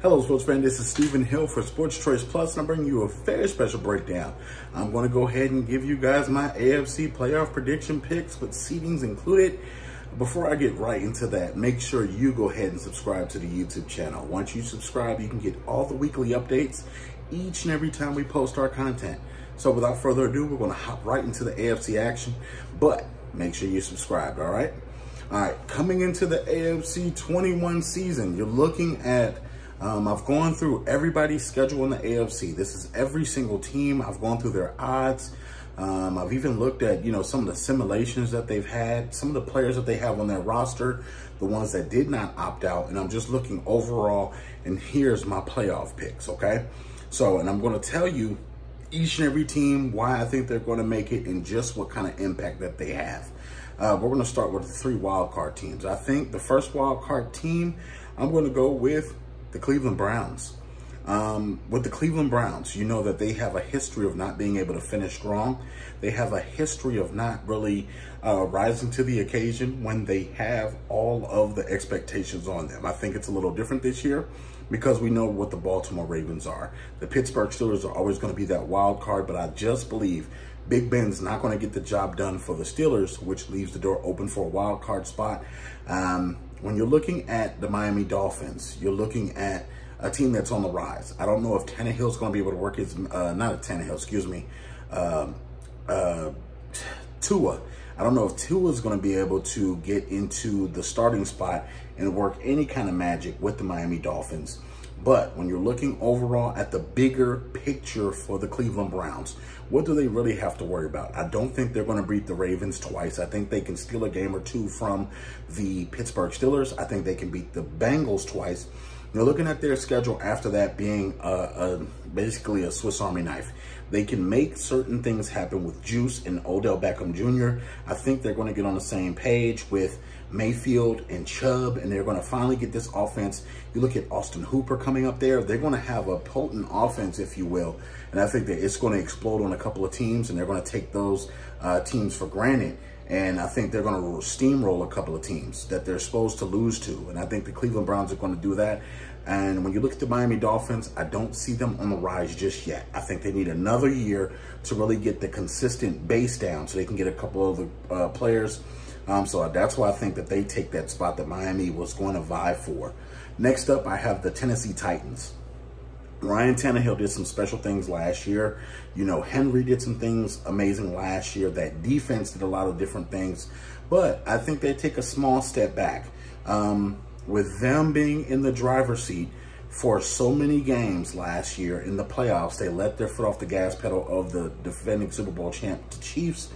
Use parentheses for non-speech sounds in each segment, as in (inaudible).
Hello, sports fan. This is Stephen Hill for Sports Choice Plus, and I'm bringing you a very special breakdown. I'm going to go ahead and give you guys my AFC playoff prediction picks with seedings included. Before I get right into that, make sure you go ahead and subscribe to the YouTube channel. Once you subscribe, you can get all the weekly updates each and every time we post our content. So without further ado, we're going to hop right into the AFC action, but make sure you're subscribed, all right? All right, coming into the AFC 21 season, you're looking at um, I've gone through everybody's schedule in the AFC. This is every single team. I've gone through their odds. Um, I've even looked at, you know, some of the simulations that they've had, some of the players that they have on their roster, the ones that did not opt out. And I'm just looking overall, and here's my playoff picks, okay? So, and I'm going to tell you each and every team why I think they're going to make it and just what kind of impact that they have. Uh, we're going to start with the three wild card teams. I think the first wild card team, I'm going to go with the Cleveland Browns. Um, with the Cleveland Browns, you know that they have a history of not being able to finish strong. They have a history of not really uh, rising to the occasion when they have all of the expectations on them. I think it's a little different this year because we know what the Baltimore Ravens are. The Pittsburgh Steelers are always going to be that wild card, but I just believe Big Ben's not going to get the job done for the Steelers, which leaves the door open for a wild card spot. Um, when you're looking at the Miami Dolphins, you're looking at a team that's on the rise. I don't know if Tannehill's going to be able to work his, uh, not a Tannehill, excuse me, uh, uh, Tua. I don't know if Tua is going to be able to get into the starting spot and work any kind of magic with the Miami Dolphins. But when you're looking overall at the bigger picture for the Cleveland Browns, what do they really have to worry about? I don't think they're going to beat the Ravens twice. I think they can steal a game or two from the Pittsburgh Steelers. I think they can beat the Bengals twice. They're looking at their schedule after that being a, a, basically a Swiss Army knife. They can make certain things happen with Juice and Odell Beckham Jr. I think they're going to get on the same page with Mayfield and Chubb, and they're going to finally get this offense. You look at Austin Hooper coming up there. They're going to have a potent offense, if you will. And I think that it's going to explode on a couple of teams, and they're going to take those uh, teams for granted. And I think they're going to steamroll a couple of teams that they're supposed to lose to. And I think the Cleveland Browns are going to do that. And when you look at the Miami Dolphins, I don't see them on the rise just yet. I think they need another year to really get the consistent base down so they can get a couple of the uh, players um, so that's why I think that they take that spot that Miami was going to vie for. Next up, I have the Tennessee Titans. Ryan Tannehill did some special things last year. You know, Henry did some things amazing last year. That defense did a lot of different things. But I think they take a small step back. Um, with them being in the driver's seat for so many games last year in the playoffs, they let their foot off the gas pedal of the defending Super Bowl champ, the Chiefs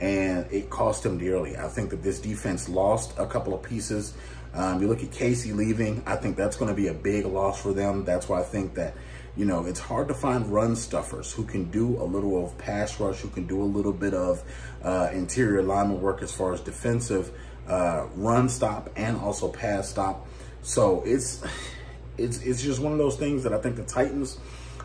and it cost him dearly. I think that this defense lost a couple of pieces. Um, you look at Casey leaving, I think that's going to be a big loss for them. That's why I think that, you know, it's hard to find run stuffers who can do a little of pass rush, who can do a little bit of uh, interior lineman work as far as defensive uh, run stop and also pass stop. So it's, (sighs) it's, it's just one of those things that I think the Titans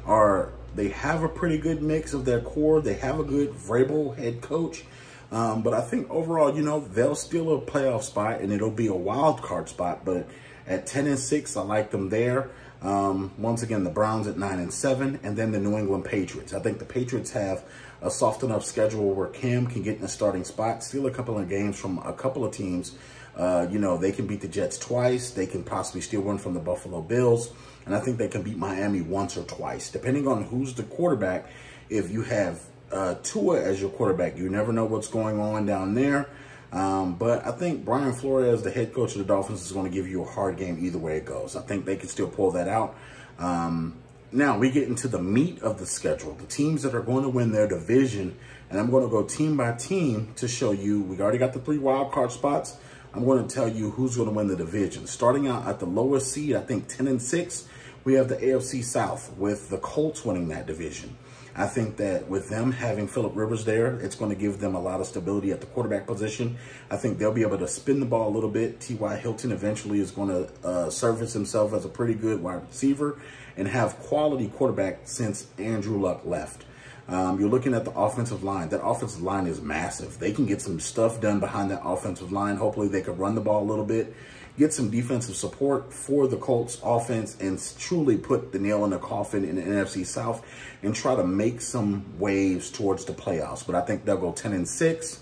are, they have a pretty good mix of their core. They have a good Vrabel head coach. Um, but I think overall, you know, they'll steal a playoff spot and it'll be a wild card spot. But at 10 and 6, I like them there. Um, once again, the Browns at 9 and 7, and then the New England Patriots. I think the Patriots have a soft enough schedule where Cam can get in a starting spot, steal a couple of games from a couple of teams. Uh, you know, they can beat the Jets twice. They can possibly steal one from the Buffalo Bills. And I think they can beat Miami once or twice, depending on who's the quarterback. If you have uh, Tua as your quarterback. You never know what's going on down there. Um, but I think Brian Flores, the head coach of the Dolphins, is going to give you a hard game either way it goes. I think they can still pull that out. Um, now, we get into the meat of the schedule, the teams that are going to win their division. And I'm going to go team by team to show you. We already got the three wild card spots. I'm going to tell you who's going to win the division. Starting out at the lowest seed, I think 10 and 6, we have the AFC South with the Colts winning that division. I think that with them having Philip Rivers there, it's going to give them a lot of stability at the quarterback position. I think they'll be able to spin the ball a little bit. T.Y. Hilton eventually is going to uh, surface himself as a pretty good wide receiver and have quality quarterback since Andrew Luck left. Um, you're looking at the offensive line. That offensive line is massive. They can get some stuff done behind that offensive line. Hopefully they can run the ball a little bit. Get some defensive support for the Colts offense and truly put the nail in the coffin in the NFC South and try to make some waves towards the playoffs. But I think they'll go 10 and 6.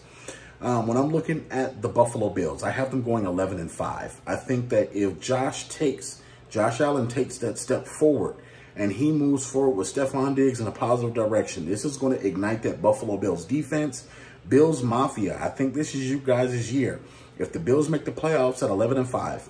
Um, when I'm looking at the Buffalo Bills, I have them going 11 and 5. I think that if Josh takes, Josh Allen takes that step forward and he moves forward with Stefon Diggs in a positive direction, this is going to ignite that Buffalo Bills defense. Bills Mafia, I think this is you guys' year. If the Bills make the playoffs at 11 and 5,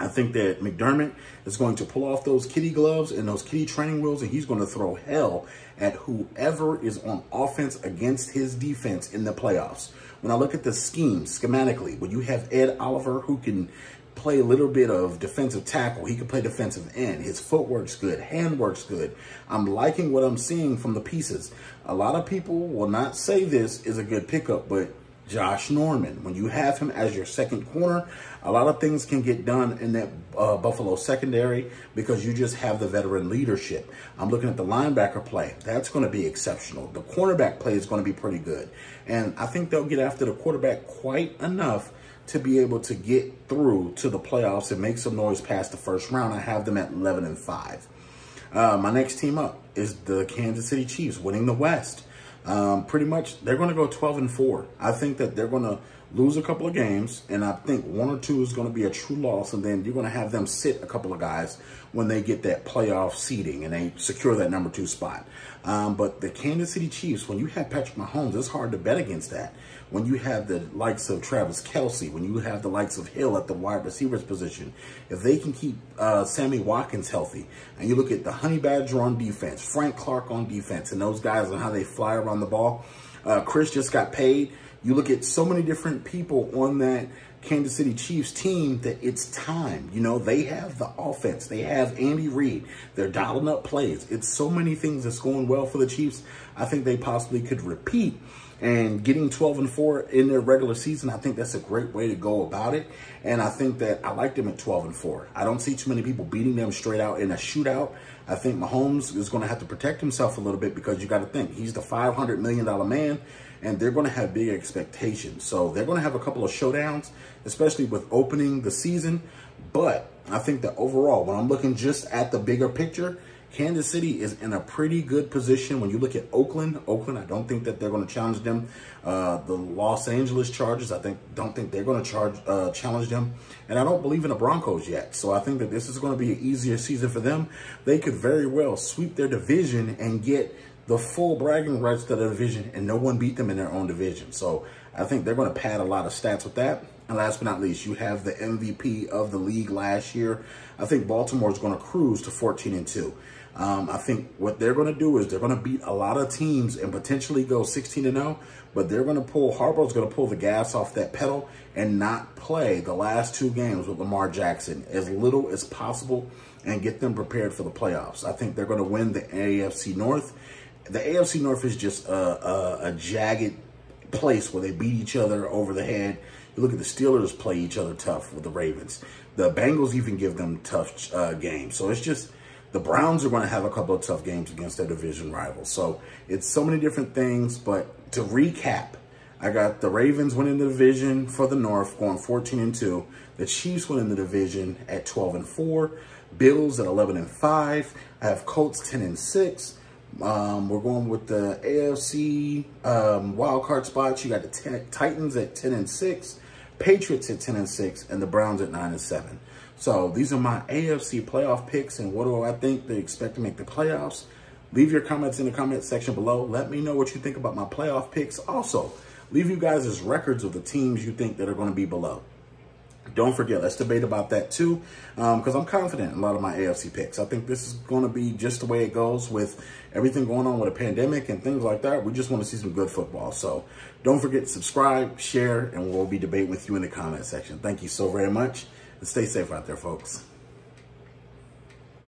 I think that McDermott is going to pull off those kitty gloves and those kitty training wheels, and he's going to throw hell at whoever is on offense against his defense in the playoffs. When I look at the scheme schematically, when you have Ed Oliver who can play a little bit of defensive tackle. He can play defensive end. His footwork's good. Handwork's good. I'm liking what I'm seeing from the pieces. A lot of people will not say this is a good pickup, but Josh Norman. When you have him as your second corner, a lot of things can get done in that uh, Buffalo secondary because you just have the veteran leadership. I'm looking at the linebacker play. That's going to be exceptional. The cornerback play is going to be pretty good. And I think they'll get after the quarterback quite enough to be able to get through to the playoffs and make some noise past the first round. I have them at 11 and 5. Uh, my next team up is the Kansas City Chiefs winning the West um, pretty much they're going to go 12 and 4. I think that they're going to lose a couple of games, and I think one or two is going to be a true loss, and then you're going to have them sit a couple of guys when they get that playoff seeding and they secure that number two spot. Um, but the Kansas City Chiefs, when you have Patrick Mahomes, it's hard to bet against that. When you have the likes of Travis Kelce, when you have the likes of Hill at the wide receivers position, if they can keep uh, Sammy Watkins healthy, and you look at the Honey Badger on defense, Frank Clark on defense, and those guys and how they fly around the ball, uh, Chris just got paid. You look at so many different people on that Kansas City Chiefs team that it's time. You know, they have the offense. They have Andy Reid. They're dialing up plays. It's so many things that's going well for the Chiefs. I think they possibly could repeat. And getting 12 and 4 in their regular season, I think that's a great way to go about it. And I think that I like them at 12 and 4. I don't see too many people beating them straight out in a shootout. I think Mahomes is going to have to protect himself a little bit because you got to think he's the $500 million man and they're going to have big expectations. So they're going to have a couple of showdowns, especially with opening the season. But I think that overall, when I'm looking just at the bigger picture, Kansas City is in a pretty good position. When you look at Oakland, Oakland, I don't think that they're going to challenge them. Uh, the Los Angeles Chargers, I think, don't think they're going to charge uh, challenge them. And I don't believe in the Broncos yet. So I think that this is going to be an easier season for them. They could very well sweep their division and get the full bragging rights to the division, and no one beat them in their own division. So I think they're going to pad a lot of stats with that. And last but not least, you have the MVP of the league last year. I think Baltimore is going to cruise to 14 and 2. Um, I think what they're going to do is they're going to beat a lot of teams and potentially go 16 and 0, but they're going to pull Harbaugh's going to pull the gas off that pedal and not play the last two games with Lamar Jackson as little as possible and get them prepared for the playoffs. I think they're going to win the AFC North. The AFC North is just a, a, a jagged place where they beat each other over the head. You look at the Steelers play each other tough with the Ravens. The Bengals even give them tough uh, games. So it's just the Browns are going to have a couple of tough games against their division rivals. So it's so many different things. But to recap, I got the Ravens winning the division for the North, going 14 and 2. The Chiefs winning the division at 12 and 4. Bills at 11 and 5. I have Colts 10 and 6. Um, we're going with the AFC um, wild card spots. You got the ten, Titans at 10 and 6, Patriots at 10 and 6, and the Browns at 9 and 7. So these are my AFC playoff picks, and what do I think they expect to make the playoffs? Leave your comments in the comment section below. Let me know what you think about my playoff picks. Also, leave you guys as records of the teams you think that are going to be below. Don't forget, let's debate about that too, because um, I'm confident in a lot of my AFC picks. I think this is going to be just the way it goes with everything going on with a pandemic and things like that. We just want to see some good football. So don't forget subscribe, share, and we'll be debating with you in the comment section. Thank you so very much, and stay safe out there, folks.